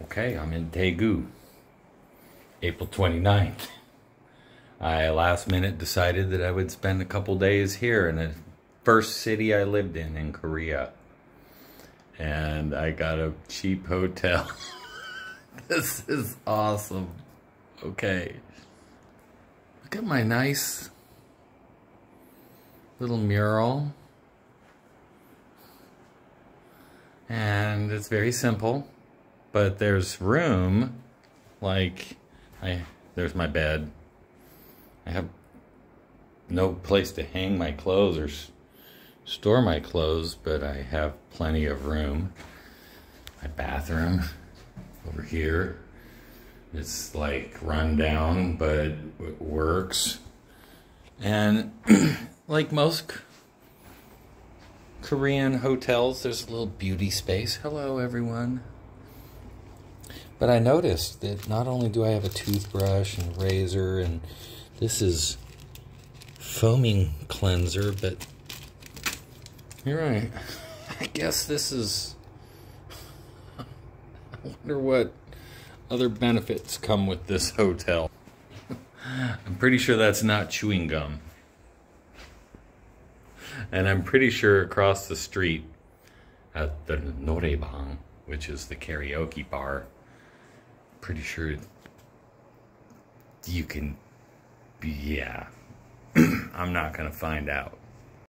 Okay, I'm in Daegu, April 29th. I last minute decided that I would spend a couple days here in the first city I lived in in Korea. And I got a cheap hotel. this is awesome. Okay. Look at my nice little mural. And it's very simple but there's room like I there's my bed. I have no place to hang my clothes or store my clothes but I have plenty of room. My bathroom over here it's like run down but it works. And like most Korean hotels there's a little beauty space. Hello everyone but I noticed that not only do I have a toothbrush and razor, and this is foaming cleanser, but you're right. I guess this is. I wonder what other benefits come with this hotel. I'm pretty sure that's not chewing gum. And I'm pretty sure across the street at the Noraebang, which is the karaoke bar, pretty sure you can, yeah. I'm not going to find out.